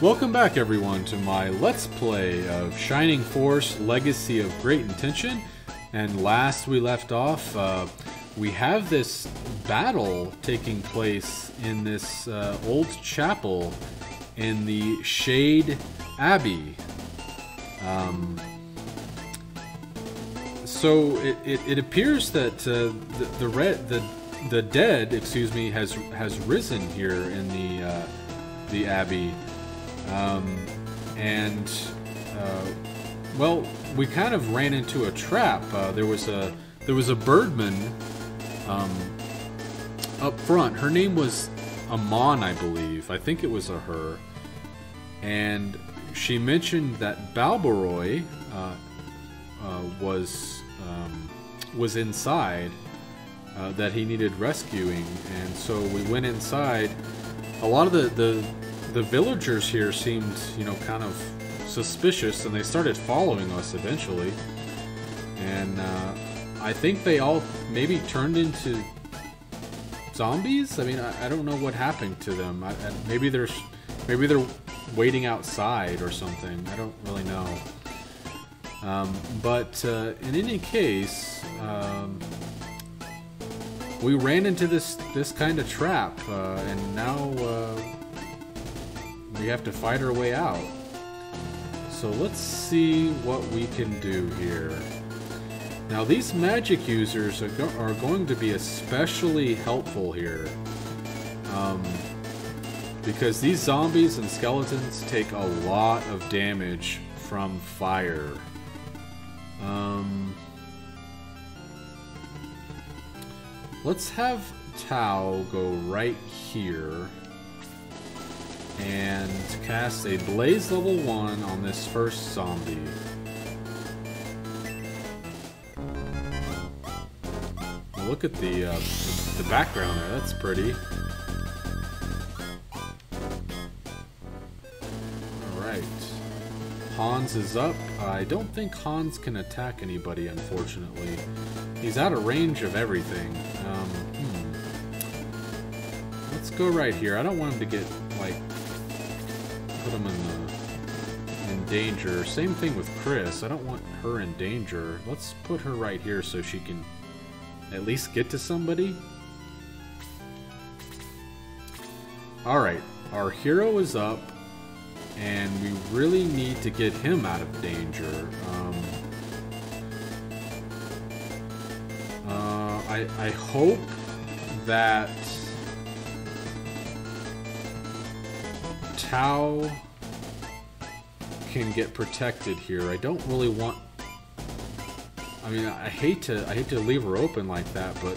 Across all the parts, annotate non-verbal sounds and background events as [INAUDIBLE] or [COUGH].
Welcome back, everyone, to my Let's Play of Shining Force Legacy of Great Intention. And last we left off, uh, we have this battle taking place in this uh, old chapel in the Shade Abbey. Um, so it, it, it, appears that uh, the the, red, the the dead, excuse me, has has risen here in the uh, the abbey. Um, and, uh, well, we kind of ran into a trap. Uh, there was a there was a birdman um, up front. Her name was Amon, I believe. I think it was a her. And she mentioned that Balbaroy uh, uh, was um, was inside, uh, that he needed rescuing, and so we went inside. A lot of the, the the villagers here seemed, you know, kind of suspicious, and they started following us eventually. And uh, I think they all maybe turned into zombies. I mean, I, I don't know what happened to them. I, maybe they're maybe they're waiting outside or something. I don't really know. Um, but uh, in any case, um, we ran into this this kind of trap, uh, and now uh, we have to fight our way out. So let's see what we can do here. Now these magic users are, go are going to be especially helpful here. Um, because these zombies and skeletons take a lot of damage from fire. Um, let's have Tao go right here and cast a Blaze level 1 on this first zombie. Look at the, uh, the background there, that's pretty. Alright. Hans is up. I don't think Hans can attack anybody, unfortunately. He's out of range of everything. Um, hmm. Let's go right here. I don't want him to get, like, put him in the in danger. Same thing with Chris. I don't want her in danger. Let's put her right here so she can at least get to somebody. Alright, our hero is up, and we really need to get him out of danger. Um, uh, I, I hope that Tao can get protected here. I don't really want... I mean, I hate to I hate to leave her open like that, but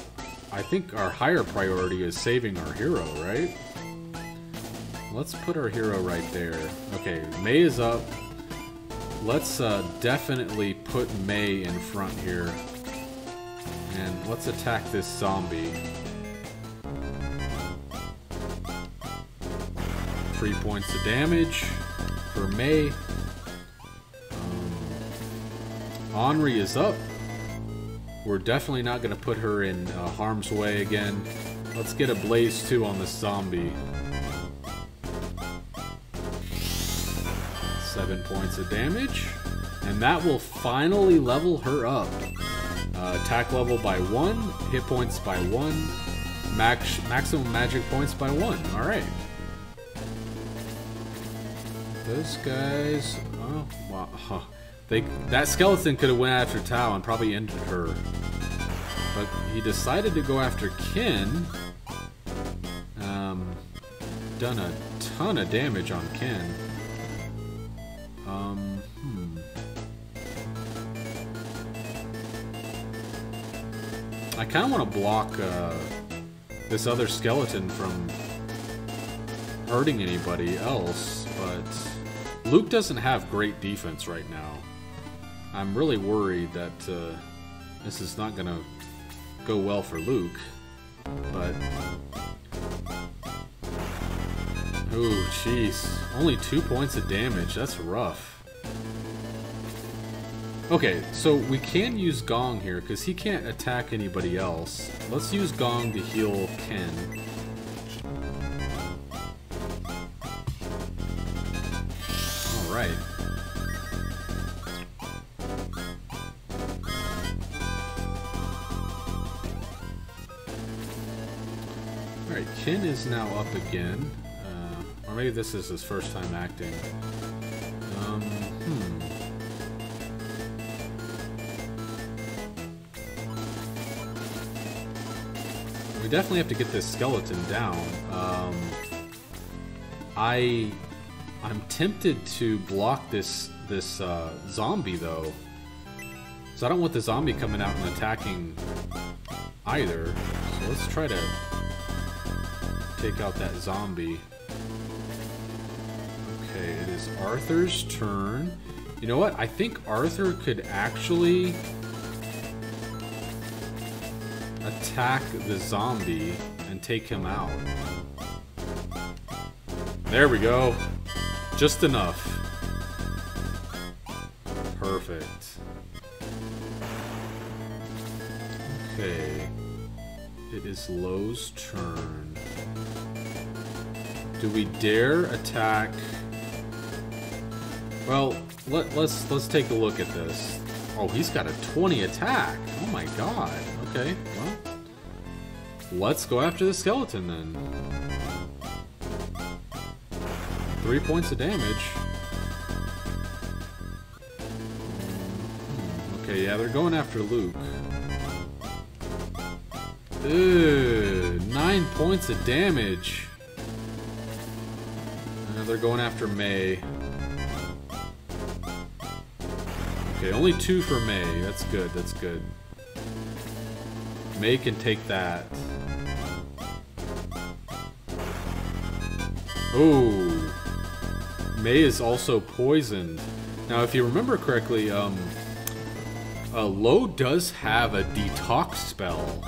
I think our higher priority is saving our hero, right? Let's put our hero right there. Okay, May is up. Let's uh, definitely put May in front here. And let's attack this zombie. Three points of damage for May. Um, Anri is up. We're definitely not going to put her in uh, harm's way again. Let's get a Blaze 2 on this zombie. Seven points of damage. And that will finally level her up. Uh, attack level by one, hit points by one, max maximum magic points by one. Alright. Those guys... Oh, wow. Huh. They, that skeleton could have went after Tao and probably ended her. But he decided to go after Ken. Um, done a ton of damage on Ken. Um, hmm. I kind of want to block uh, this other skeleton from hurting anybody else. Luke doesn't have great defense right now. I'm really worried that uh, this is not going to go well for Luke. But... Ooh, jeez. Only two points of damage. That's rough. Okay, so we can use Gong here, because he can't attack anybody else. Let's use Gong to heal Ken. Right. Alright, Ken is now up again. Uh, or maybe this is his first time acting. Um, hmm. We definitely have to get this skeleton down. Um, I, I'm tempted to block this this uh, zombie though, so I don't want the zombie coming out and attacking either. So let's try to take out that zombie. Okay, it is Arthur's turn. You know what? I think Arthur could actually attack the zombie and take him out. There we go. Just enough. Perfect. Okay. It is Lowe's turn. Do we dare attack? Well, let, let's let's take a look at this. Oh, he's got a 20 attack. Oh my god. Okay, well, let's go after the skeleton then. Three points of damage. Okay, yeah, they're going after Luke. Ooh, nine points of damage. Uh, they're going after May. Okay, only two for May. That's good, that's good. May can take that. Oh. May is also poisoned. Now, if you remember correctly, um, uh, Lowe does have a detox spell,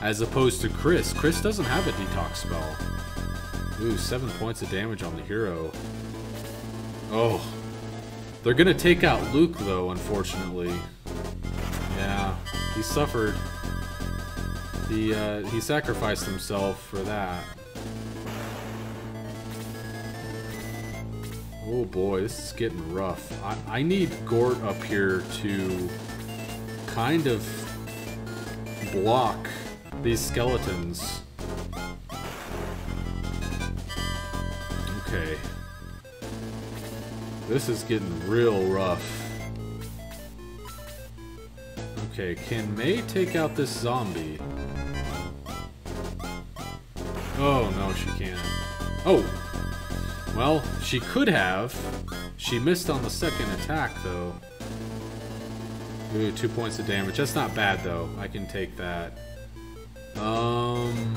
as opposed to Chris. Chris doesn't have a detox spell. Ooh, seven points of damage on the hero. Oh. They're gonna take out Luke, though, unfortunately. Yeah, he suffered. He, uh, he sacrificed himself for that. Oh boy, this is getting rough. I, I need Gort up here to kind of block these skeletons. Okay. This is getting real rough. Okay, can May take out this zombie? Oh, no, she can't. Oh! Well, she could have. She missed on the second attack, though. Ooh, two points of damage. That's not bad, though. I can take that. Um...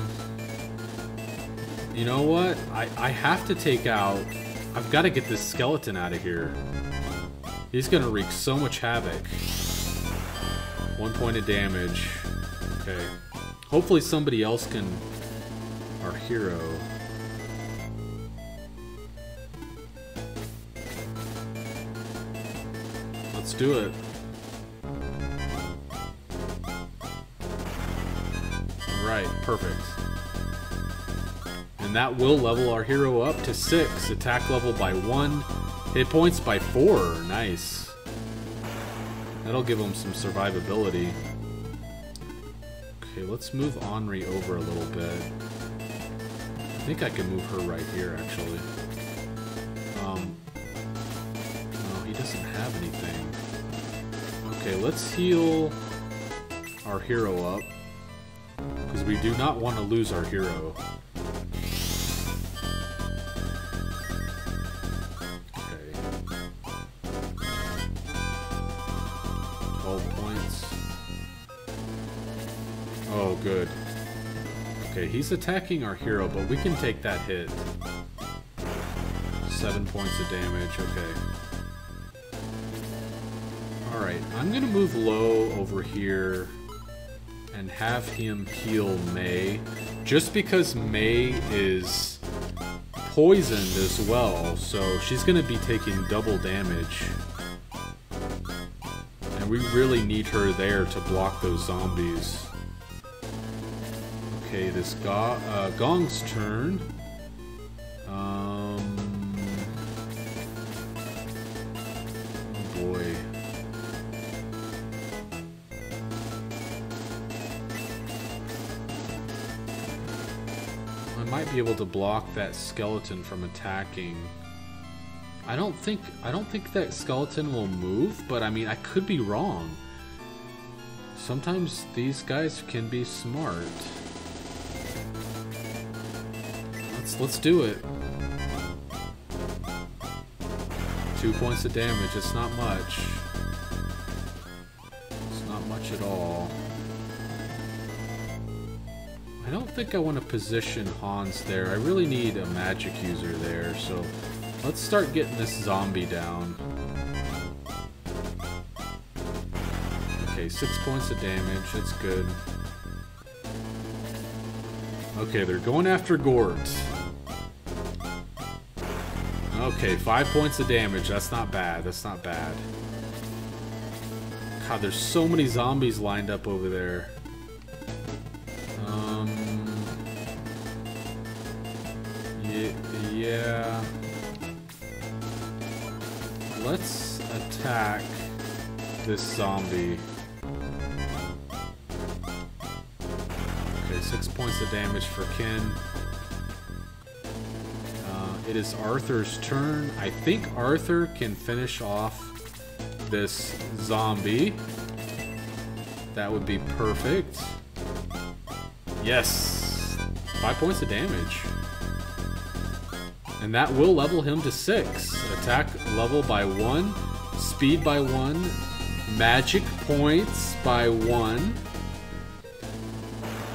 You know what? I, I have to take out... I've got to get this skeleton out of here. He's going to wreak so much havoc. One point of damage. Okay. Hopefully somebody else can... Our hero... do it. Right, perfect. And that will level our hero up to 6. Attack level by 1. Hit points by 4. Nice. That'll give him some survivability. Okay, let's move Anri over a little bit. I think I can move her right here, actually. Let's heal our hero up. Because we do not want to lose our hero. Okay. 12 points. Oh, good. Okay, he's attacking our hero, but we can take that hit. Seven points of damage, okay. Alright, I'm gonna move Lowe over here and have him heal May. Just because May is poisoned as well, so she's gonna be taking double damage. And we really need her there to block those zombies. Okay, this Go uh, Gong's turn. Might be able to block that skeleton from attacking. I don't think I don't think that skeleton will move, but I mean I could be wrong. Sometimes these guys can be smart. Let's let's do it. Two points of damage, it's not much. Don't think I want to position Hans there. I really need a magic user there, so let's start getting this zombie down. Okay, six points of damage, that's good. Okay, they're going after Gort. Okay, five points of damage. That's not bad. That's not bad. God, there's so many zombies lined up over there. Yeah. Let's attack this zombie. Okay, six points of damage for Ken. Uh, it is Arthur's turn. I think Arthur can finish off this zombie. That would be perfect. Yes! Five points of damage. And that will level him to six. Attack level by one, speed by one, magic points by one.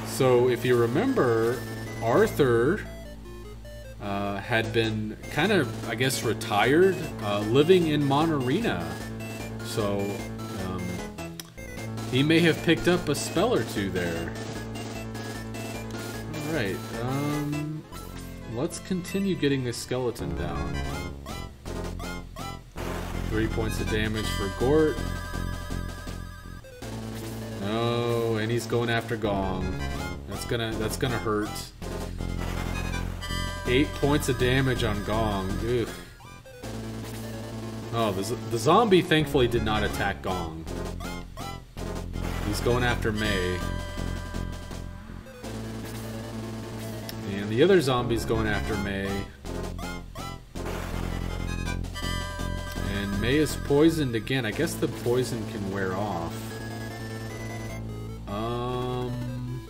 So if you remember, Arthur uh, had been kind of, I guess, retired, uh, living in Manarina. So um, he may have picked up a spell or two there. Alright, um, let's continue getting this skeleton down. Three points of damage for Gort. No, and he's going after Gong. That's gonna that's gonna hurt. Eight points of damage on Gong. Ugh. Oh, the, the zombie thankfully did not attack Gong. He's going after May. The other zombie's going after May. And May is poisoned again. I guess the poison can wear off. Um,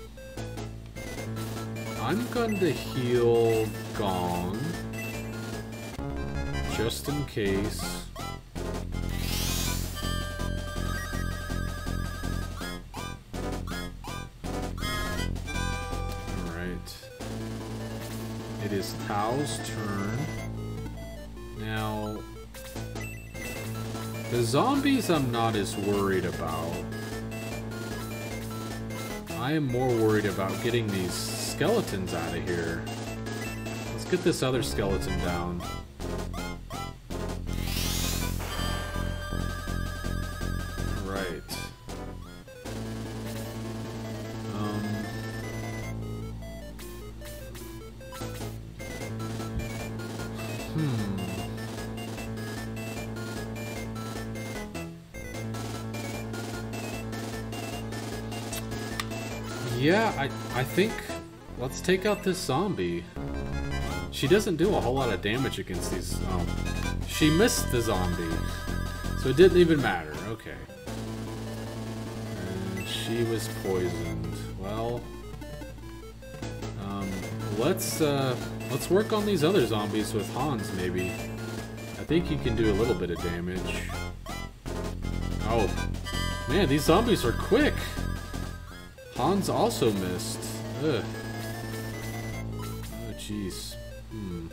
I'm going to heal Gong. Just in case. The zombies I'm not as worried about. I am more worried about getting these skeletons out of here. Let's get this other skeleton down. Think Let's take out this zombie. She doesn't do a whole lot of damage against these. Oh, she missed the zombie. So it didn't even matter. Okay. And she was poisoned. Well, um, let's uh, let's work on these other zombies with Hans. Maybe. I think he can do a little bit of damage. Oh, man, these zombies are quick. Hans also missed. Ugh jeez. Hmm.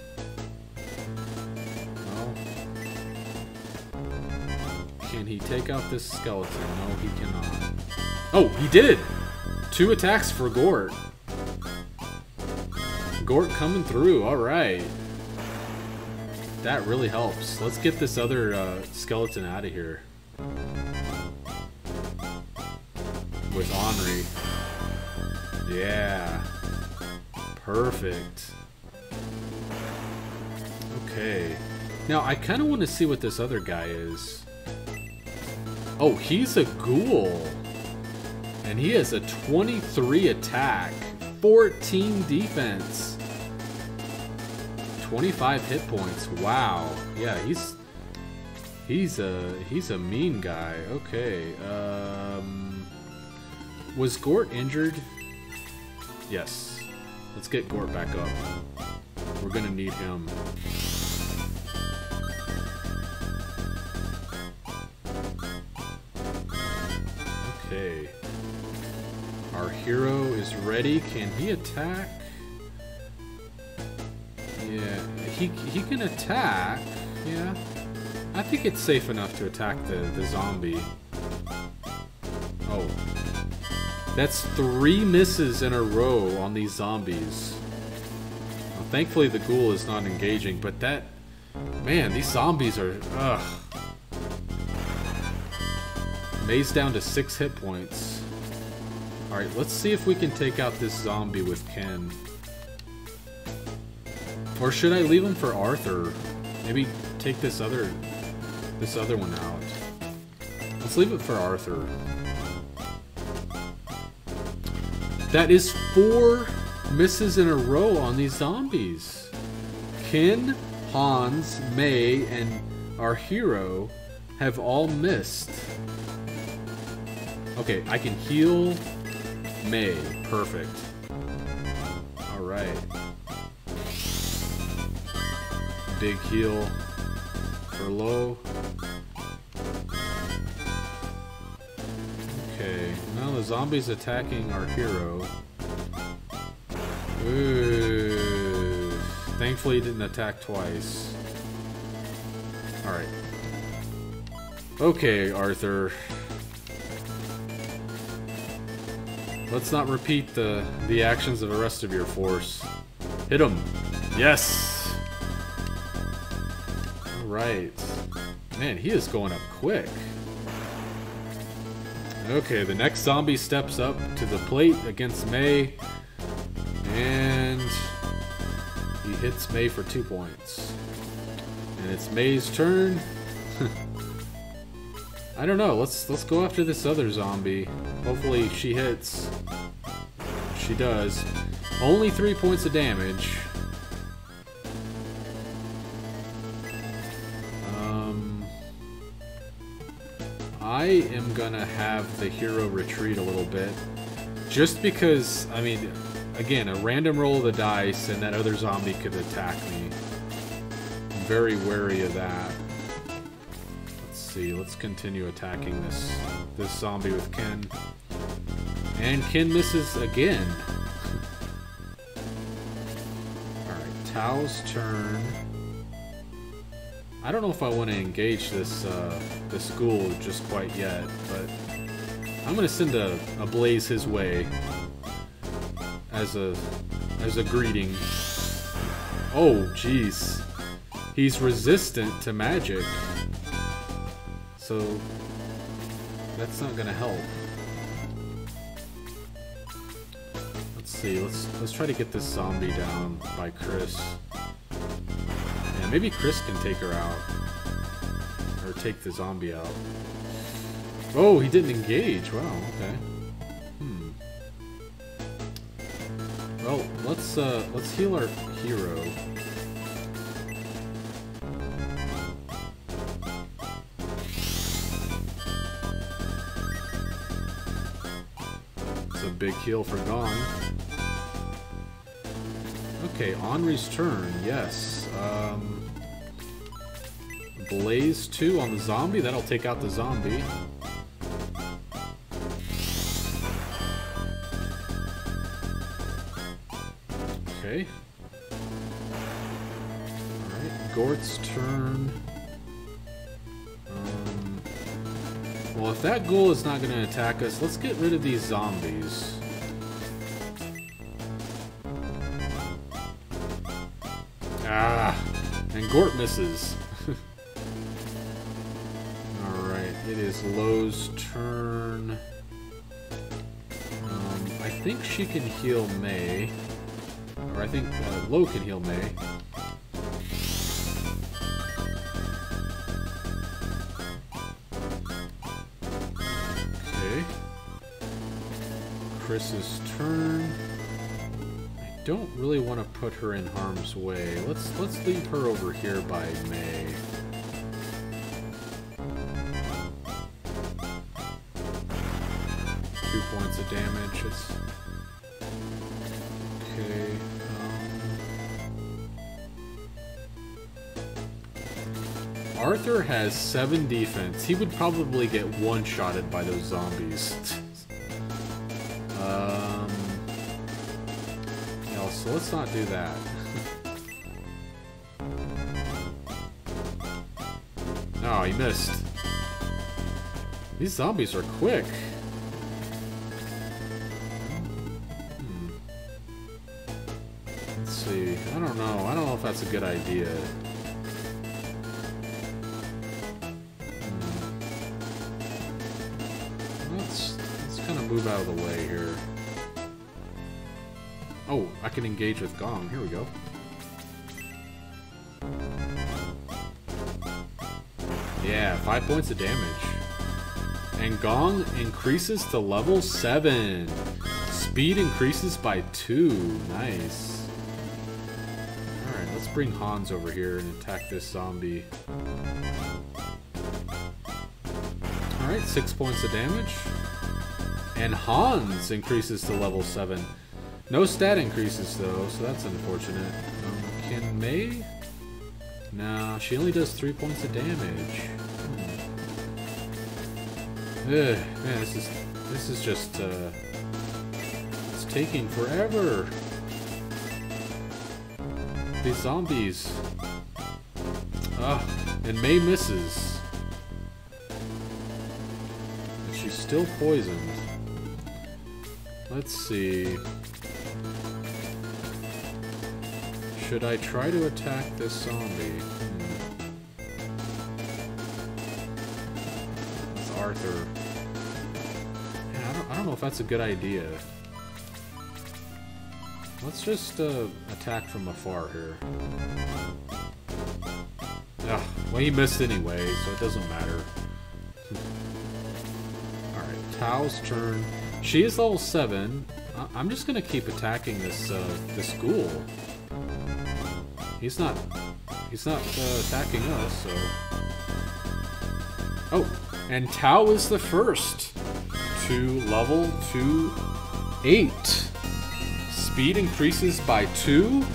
Can he take out this skeleton? No, he cannot. Oh, he did! Two attacks for Gort. Gort coming through, alright. That really helps. Let's get this other uh, skeleton out of here. With Anri. Yeah. Perfect. Okay. Now, I kind of want to see what this other guy is. Oh, he's a ghoul. And he has a 23 attack, 14 defense, 25 hit points. Wow. Yeah, he's he's a he's a mean guy. Okay. Um was Gort injured? Yes. Let's get Gort back up. We're gonna need him. Okay. Our hero is ready. Can he attack? Yeah, he, he can attack. Yeah. I think it's safe enough to attack the, the zombie. That's three misses in a row on these zombies. Well, thankfully the ghoul is not engaging, but that... Man, these zombies are... Ugh. May's down to six hit points. Alright, let's see if we can take out this zombie with Ken. Or should I leave him for Arthur? Maybe take this other this other one out. Let's leave it for Arthur. That is four misses in a row on these zombies. Ken, Hans, May, and our hero have all missed. Okay, I can heal May. Perfect. Alright. Big heal for Lowe. The zombie's attacking our hero. Ooh. Thankfully he didn't attack twice. Alright. Okay, Arthur. Let's not repeat the, the actions of the rest of your force. Hit him. Yes! Alright. Man, he is going up quick. Okay, the next zombie steps up to the plate against May. And he hits May for two points. And it's May's turn. [LAUGHS] I don't know. Let's let's go after this other zombie. Hopefully she hits. She does. Only three points of damage. I am gonna have the hero retreat a little bit. Just because, I mean, again, a random roll of the dice and that other zombie could attack me. I'm very wary of that Let's see. Let's continue attacking this this zombie with Ken. And Ken misses again. Alright, Tao's turn. I don't know if I want to engage this uh, ghoul just quite yet, but I'm gonna send a, a blaze his way as a as a greeting. Oh, jeez. He's resistant to magic. So that's not gonna help. Let's see, let's let's try to get this zombie down by Chris. Maybe Chris can take her out. Or take the zombie out. Oh, he didn't engage. Wow, okay. Hmm. Well, let's uh let's heal our hero. It's a big heal for Gong. Okay, Anri's turn, yes. Um, Blaze 2 on the zombie, that'll take out the zombie. Okay. Alright, Gort's turn. Well, if that ghoul is not going to attack us, let's get rid of these zombies. Gort misses. [LAUGHS] Alright, it is Lowe's turn. Um, I think she can heal May. Or I think uh, Lowe can heal May. Okay. Chris's turn. Don't really want to put her in harm's way. Let's let's leave her over here by May. Two points of damage. It's okay. Um, Arthur has seven defense. He would probably get one-shotted by those zombies. [LAUGHS] so let's not do that. [LAUGHS] oh, he missed. These zombies are quick. Hmm. Let's see. I don't know. I don't know if that's a good idea. Hmm. Let's let's kind of move out of the way here. I can engage with Gong. Here we go. Yeah, five points of damage. And Gong increases to level 7. Speed increases by 2. Nice. Alright, let's bring Hans over here and attack this zombie. Alright, 6 points of damage. And Hans increases to level 7. No stat increases though, so that's unfortunate. Um, can May? No, she only does 3 points of damage. Ugh, man, this is this is just uh, it's taking forever. These zombies. Ah, and May misses. She's still poisoned. Let's see. Should I try to attack this zombie? It's Arthur. Yeah, I don't, I don't know if that's a good idea. Let's just uh, attack from afar here. Ugh, well, he missed anyway, so it doesn't matter. [LAUGHS] Alright, Tao's turn. She is level 7. I I'm just gonna keep attacking this, uh, this ghoul. He's not... He's not uh, attacking us, so... Oh, and Tao is the first to level to 8. Speed increases by 2,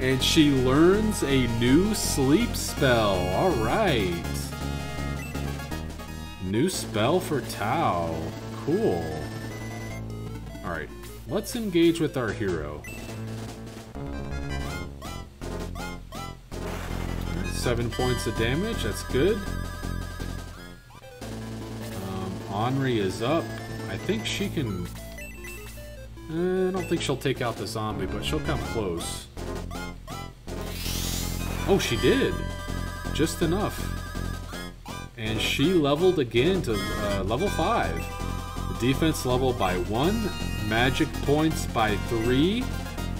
and she learns a new sleep spell. Alright. New spell for Tao. Cool. Alright, let's engage with our hero. Seven points of damage, that's good. Anri is up. I think she can... Uh, I don't think she'll take out the zombie, but she'll come close. Oh, she did! Just enough. And she leveled again to uh, level 5. The defense level by 1, magic points by 3,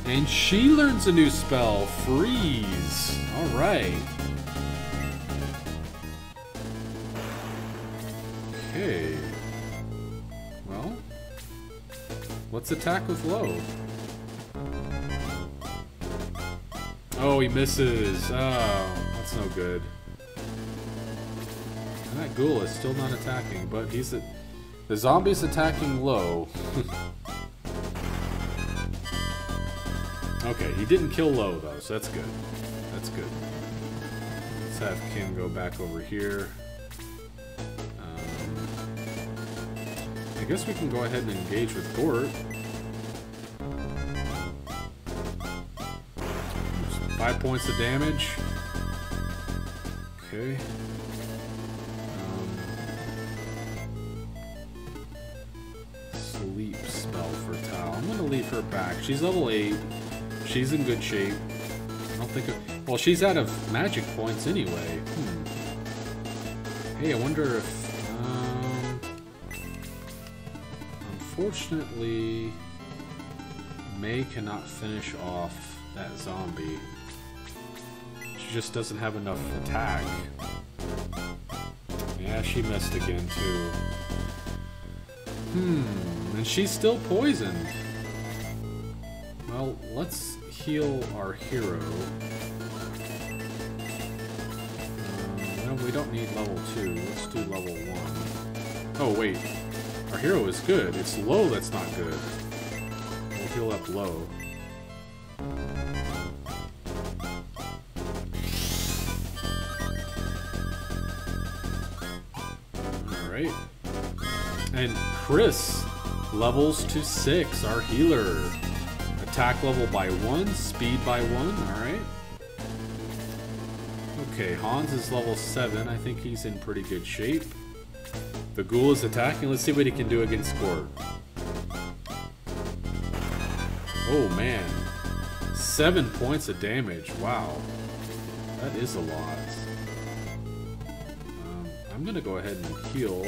and she learns a new spell, Freeze. Alright. Okay. Let's attack with Lowe. Oh, he misses. Oh, that's no good. And that ghoul is still not attacking, but he's a, the zombie's attacking Lowe. [LAUGHS] okay, he didn't kill Lowe though, so that's good. That's good. Let's have Ken go back over here. Um, I guess we can go ahead and engage with Gort. Five points of damage. Okay. Um, sleep spell for Tao. I'm gonna leave her back. She's level 8. She's in good shape. I don't think... Of, well, she's out of magic points anyway. Hmm. Hey, I wonder if Unfortunately, May cannot finish off that zombie. Just doesn't have enough attack. Yeah, she missed again too. Hmm, and she's still poisoned. Well, let's heal our hero. Uh, no, we don't need level 2. Let's do level 1. Oh, wait. Our hero is good. It's Lowe that's not good. We'll heal up Lowe. And Chris levels to 6, our healer. Attack level by 1, speed by 1, alright. Okay, Hans is level 7. I think he's in pretty good shape. The ghoul is attacking. Let's see what he can do against Gort. Oh, man. Seven points of damage. Wow. That is a lot. To go ahead and heal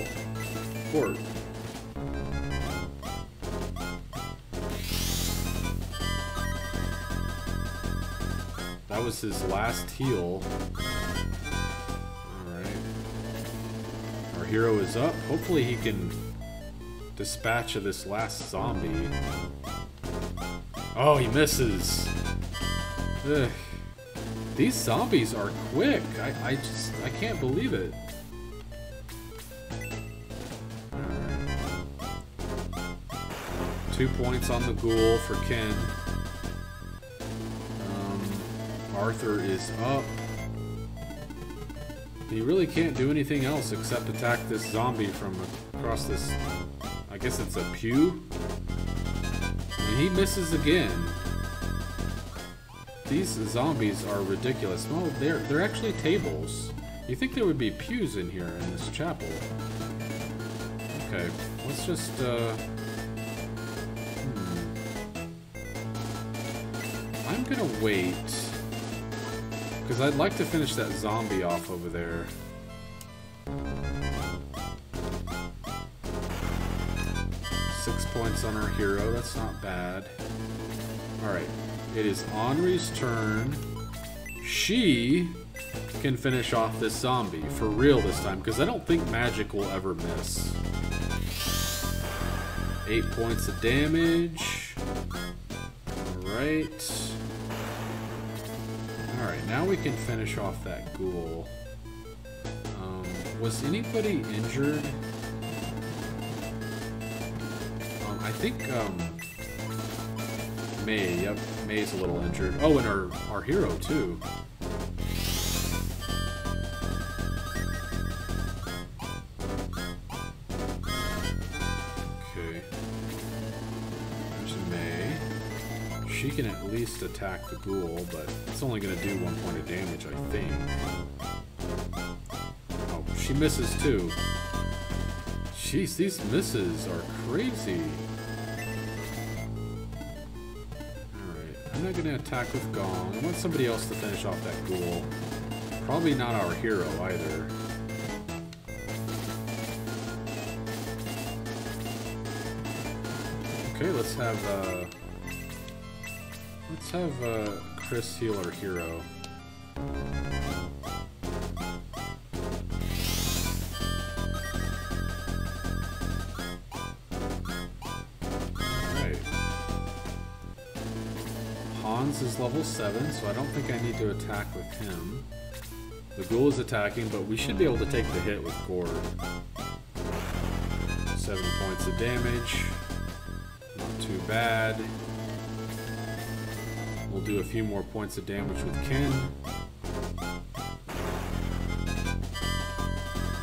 Gort. That was his last heal. Alright. Our hero is up. Hopefully he can dispatch of this last zombie. Oh, he misses. Ugh. These zombies are quick. I, I just, I can't believe it. Two points on the ghoul for Ken. Arthur is up. He really can't do anything else except attack this zombie from across this... I guess it's a pew? And he misses again. These zombies are ridiculous. Well, they're, they're actually tables. You think there would be pews in here in this chapel. Okay, let's just... Uh, gonna wait... Because I'd like to finish that zombie off over there. Six points on our hero, that's not bad. Alright, it is Anri's turn. She can finish off this zombie, for real this time, because I don't think magic will ever miss. Eight points of damage. Alright. Alright, now we can finish off that ghoul. Um, was anybody injured? Um, I think, um, May, yep, May's a little injured. Oh, and our, our hero, too. Least attack the ghoul, but it's only going to do one point of damage, I think. Oh, she misses too. Jeez, these misses are crazy. Alright, I'm not going to attack with Gong. I want somebody else to finish off that ghoul. Probably not our hero either. Okay, let's have, uh... Let's have uh, Chris heal our hero. Alright. Hans is level 7, so I don't think I need to attack with him. The ghoul is attacking, but we should be able to take the hit with Gort. 7 points of damage. Not too bad. We'll do a few more points of damage with Ken.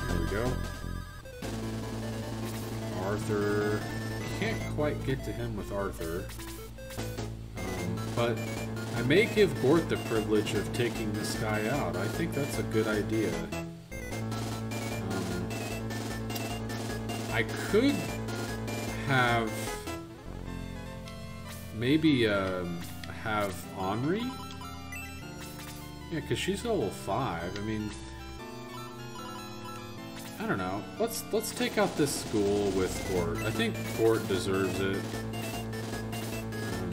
There we go. Arthur. Can't quite get to him with Arthur. Um, but I may give Gort the privilege of taking this guy out. I think that's a good idea. Um, I could have maybe um, have Anri? Yeah, because she's level 5. I mean... I don't know. Let's let's take out this ghoul with Gort. I think Gort deserves it. Um,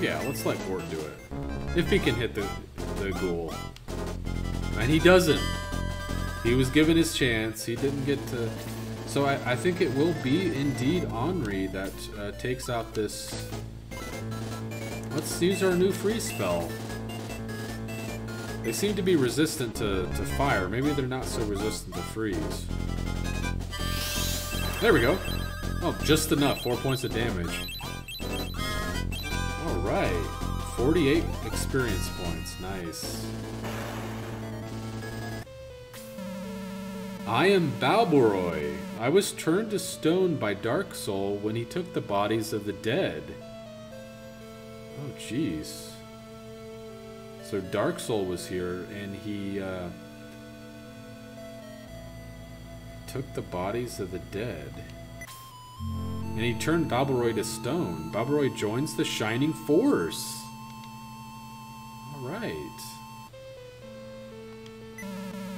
yeah, let's let Gort do it. If he can hit the, the ghoul. And he doesn't. He was given his chance. He didn't get to so I, I, think it will be indeed Anri that uh, takes out this. Let's use our new freeze spell. They seem to be resistant to, to fire. Maybe they're not so resistant to freeze. There we go. Oh, just enough. Four points of damage. Alright. 48 experience points. Nice. I am Balbaroy. I was turned to stone by Darksol when he took the bodies of the dead. Jeez. So Darksol was here, and he uh, took the bodies of the dead. And he turned Balbaroy to stone. Balbaroy joins the Shining Force. Alright.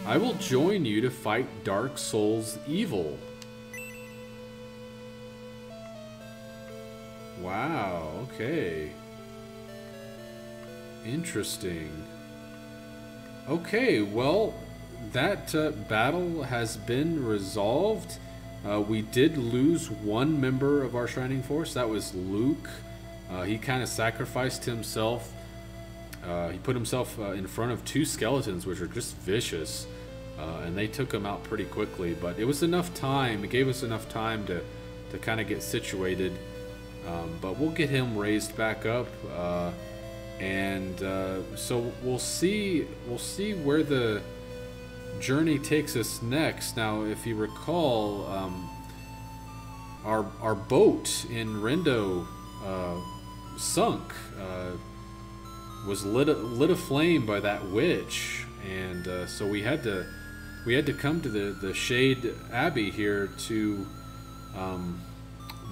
I will join you to fight Darksol's evil. Wow, okay. Interesting. Okay, well, that uh, battle has been resolved. Uh, we did lose one member of our Shining Force. That was Luke. Uh, he kind of sacrificed himself. Uh, he put himself uh, in front of two skeletons, which are just vicious, uh, and they took him out pretty quickly. But it was enough time. It gave us enough time to, to kind of get situated. Um, but we'll get him raised back up, uh, and so we'll see. We'll see where the journey takes us next. Now, if you recall, um, our our boat in Rindo uh, sunk, uh, was lit lit aflame by that witch, and uh, so we had to we had to come to the the Shade Abbey here to, um,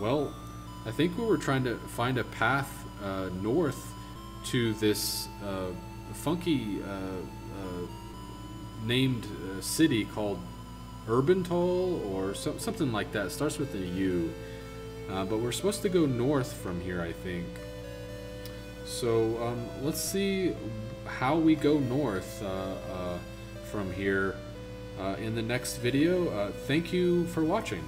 well, I think we were trying to find a path uh, north to this uh, funky uh, named uh, city called Urbantol or so, something like that. It starts with a U. Uh, but we're supposed to go north from here, I think. So um, let's see how we go north uh, uh from here uh, in the next video. Uh, thank you for watching.